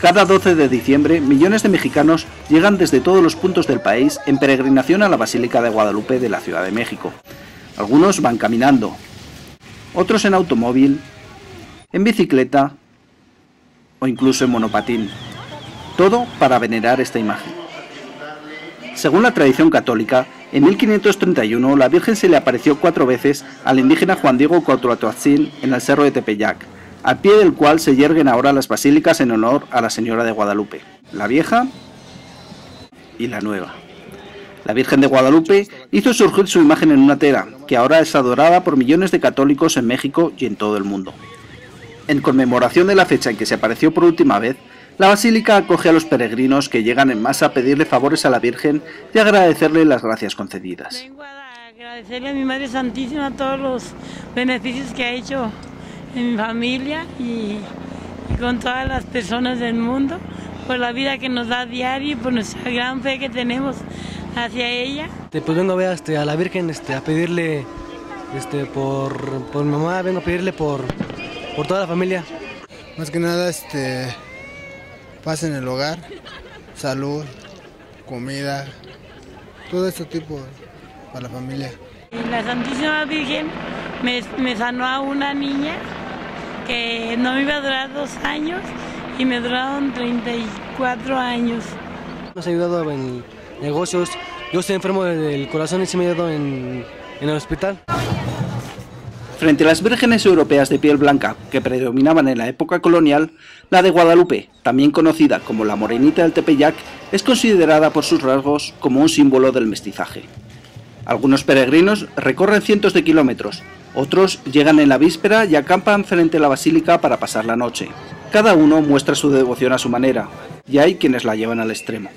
Cada 12 de diciembre, millones de mexicanos llegan desde todos los puntos del país en peregrinación a la Basílica de Guadalupe de la Ciudad de México. Algunos van caminando, otros en automóvil, en bicicleta o incluso en monopatín. Todo para venerar esta imagen. Según la tradición católica, en 1531 la Virgen se le apareció cuatro veces al indígena Juan Diego Coatruatzin en el cerro de Tepeyac, al pie del cual se yerguen ahora las basílicas en honor a la Señora de Guadalupe, la vieja y la nueva. La Virgen de Guadalupe hizo surgir su imagen en una tela, que ahora es adorada por millones de católicos en México y en todo el mundo. En conmemoración de la fecha en que se apareció por última vez, la basílica acoge a los peregrinos que llegan en masa a pedirle favores a la Virgen y agradecerle las gracias concedidas. Agradecerle a mi Madre Santísima todos los beneficios que ha hecho en mi familia y, y con todas las personas del mundo, por la vida que nos da a diario y por nuestra gran fe que tenemos hacia ella. Este, pues vengo a ver este, a la Virgen este, a pedirle este, por, por mi mamá, vengo a pedirle por, por toda la familia. Más que nada, este, paz en el hogar, salud, comida, todo ese tipo para la familia. La Santísima Virgen me, me sanó a una niña que no me iba a durar dos años y me duraron 34 años. Nos ha ayudado en negocios. Yo estoy enfermo del corazón y se me ha ayudado en, en el hospital. Frente a las vírgenes europeas de piel blanca que predominaban en la época colonial, la de Guadalupe, también conocida como la Morenita del Tepeyac, es considerada por sus rasgos como un símbolo del mestizaje. Algunos peregrinos recorren cientos de kilómetros, otros llegan en la víspera y acampan frente a la basílica para pasar la noche. Cada uno muestra su devoción a su manera, y hay quienes la llevan al extremo.